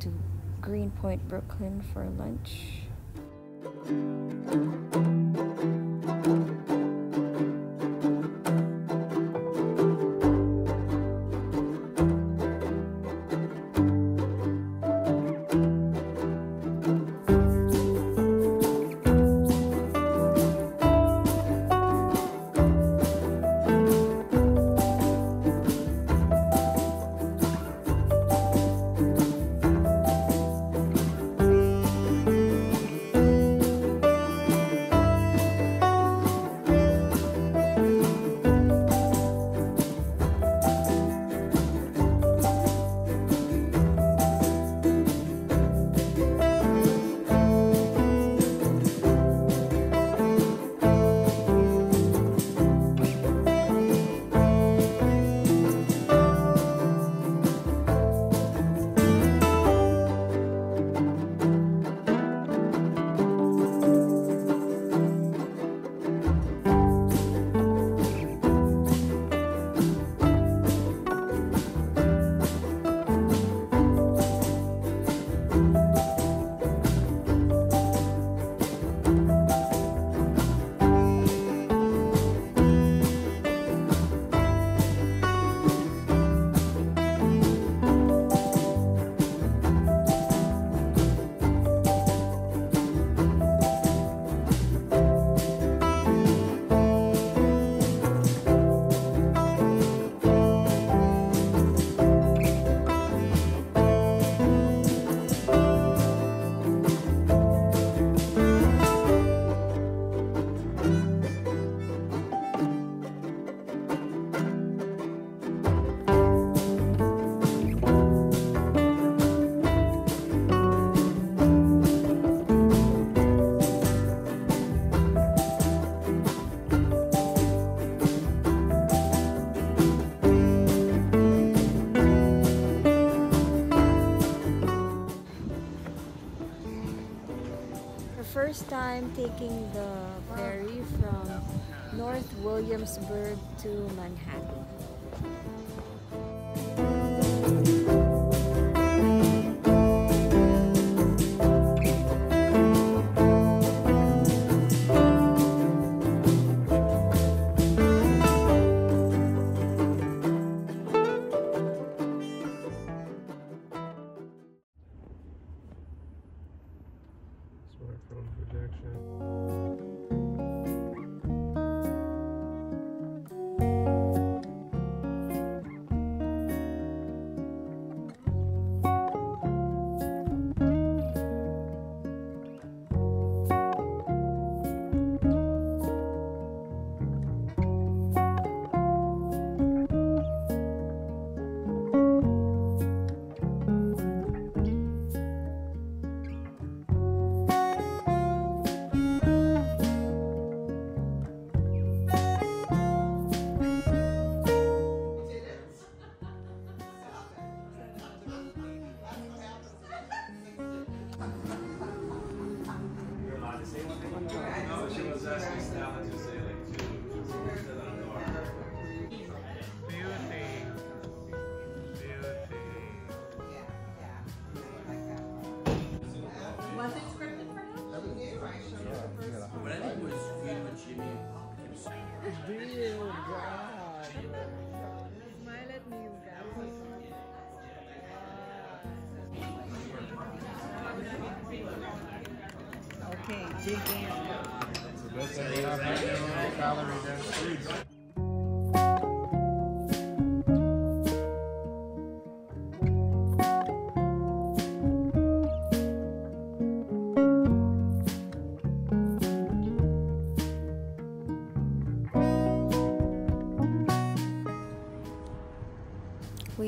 to Greenpoint, Brooklyn for lunch. Taking the ferry from North Williamsburg to Manhattan. We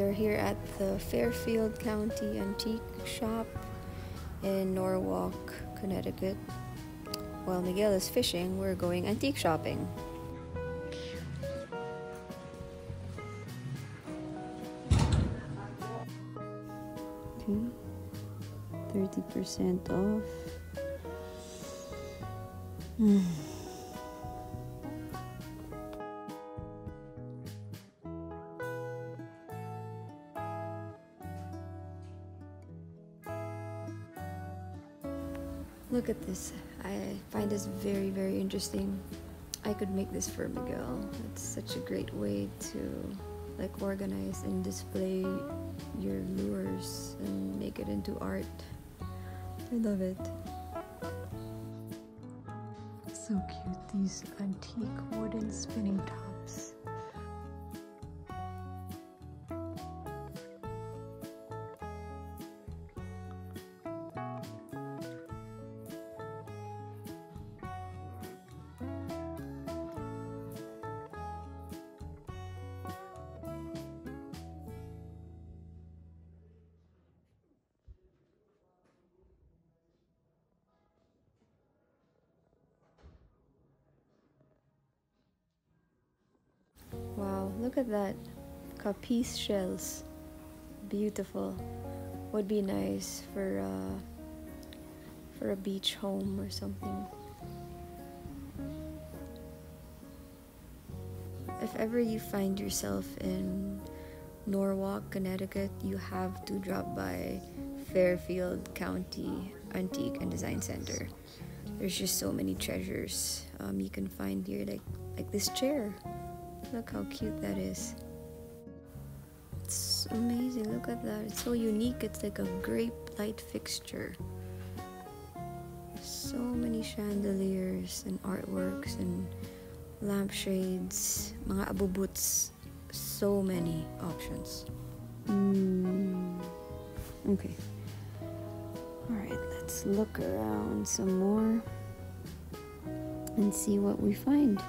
are here at the Fairfield County Antique Shop in Norwalk, Connecticut. While Miguel is fishing, we're going antique shopping. Okay, 30% off. Look at this. I find this very, very interesting. I could make this for Miguel. It's such a great way to like organize and display your lures and make it into art. I love it. So cute, these antique wooden spinning tops. Look at that. Capiz shells. Beautiful. Would be nice for uh, for a beach home or something. If ever you find yourself in Norwalk, Connecticut, you have to drop by Fairfield County Antique and Design Center. There's just so many treasures um, you can find here, like like this chair. Look how cute that is. It's amazing. Look at that. It's so unique. It's like a grape light fixture. So many chandeliers and artworks and lampshades, mga abubuts. So many options. Mm. Okay. Alright, let's look around some more and see what we find.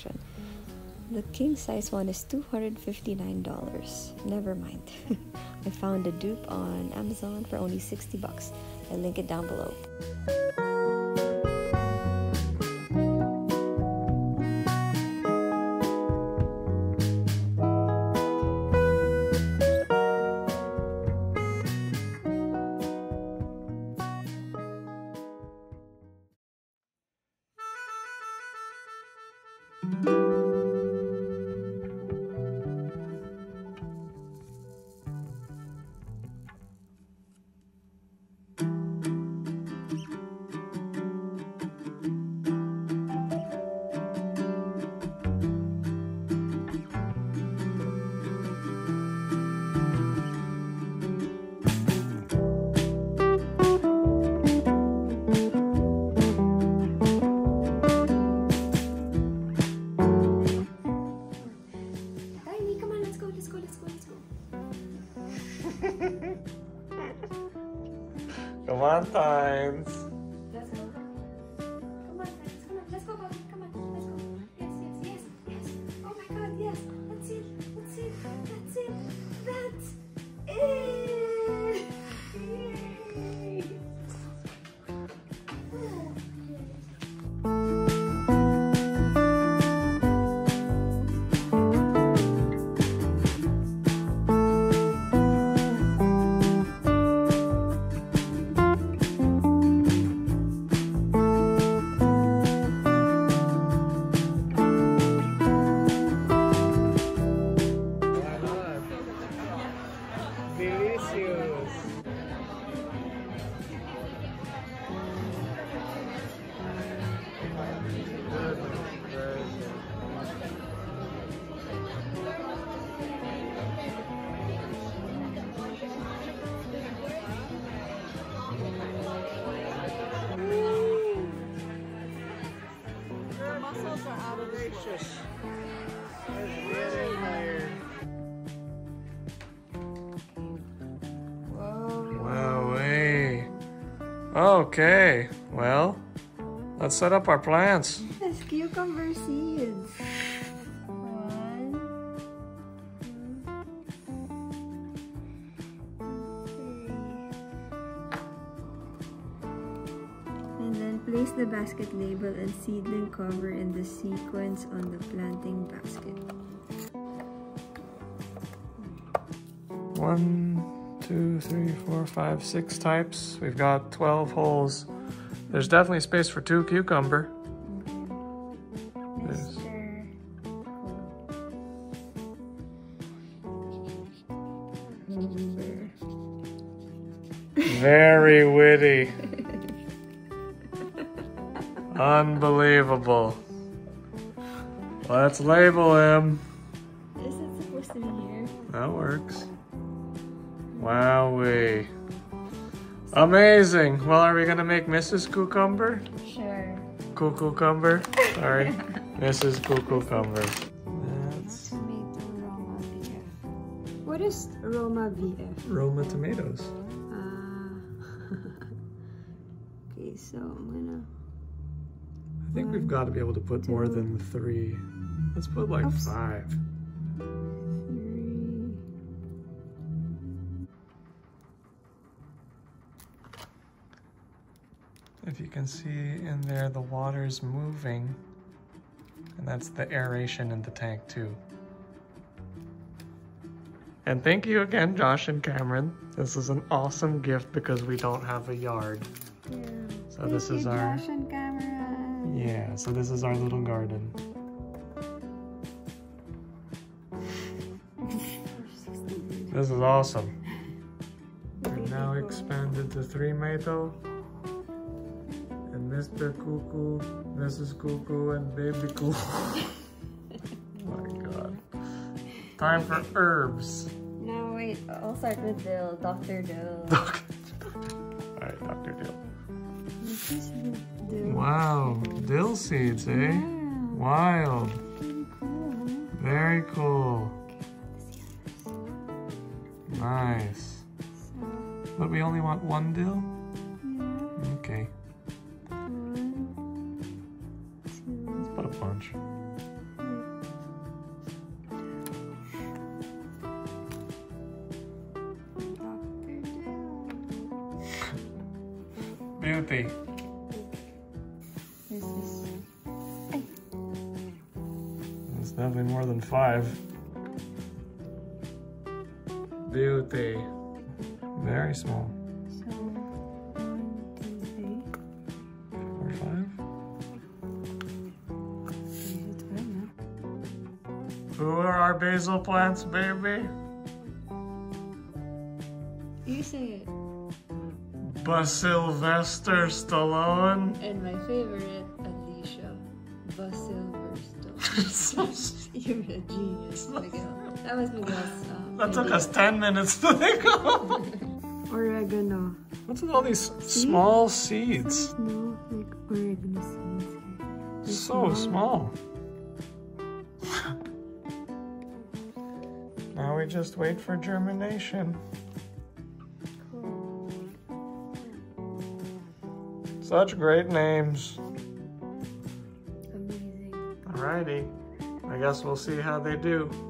Collection. The king size one is $259. Never mind. I found a dupe on Amazon for only 60 bucks. I'll link it down below. Come on, times. Okay, well, let's set up our plants. Yes, cucumber seeds. One. two, three. Place the basket label and seedling cover in the sequence on the planting basket. One, two, three, four, five, six types. We've got 12 holes. There's definitely space for two cucumber. There's- Mr. Cooper. Very witty. Unbelievable. Let's label him. Is supposed to be here? That works. Wowee. Amazing. Well, are we gonna make Mrs. Cucumber? Sure. Cucumber? Sorry. Mrs. Cucumber. That's Tomato Roma VF. What is Roma VF? Roma tomatoes. Ah. okay, so I'm gonna. I think we've got to be able to put more than three. Let's put like Oops. five. If you can see in there, the water's moving. And that's the aeration in the tank too. And thank you again, Josh and Cameron. This is an awesome gift because we don't have a yard. Yeah. So this is our Josh and Cameron. yeah. So this is our little garden. This is awesome. We've now expanded to three Mato. Mr. Cuckoo, Mrs. Cuckoo, and Baby Cuckoo. oh my god. Time for herbs. No, wait. I'll start with Dill. Dr. Dill. Alright, Dr. Dill. This is the Dill. Wow, dill seeds, eh? Wow. Wild. Pretty cool, huh? Very cool. Okay, let's see others. Nice. But we only want one dill? Beauty. This is It's definitely more than five. Beauty. Very small. so one, two, three. Four, five. Is it right now? Who are our basil plants, baby? You say it. Basylvester Stallone. And my favorite, Alicia. Basil So s- You're a genius, Miguel. That was Miguel's. Um, that took idea. us 10 minutes to think of. Oregano. What's with all these small seeds? No, like oregano seeds. They're So small. now we just wait for germination. Such great names. Amazing. Alrighty. I guess we'll see how they do.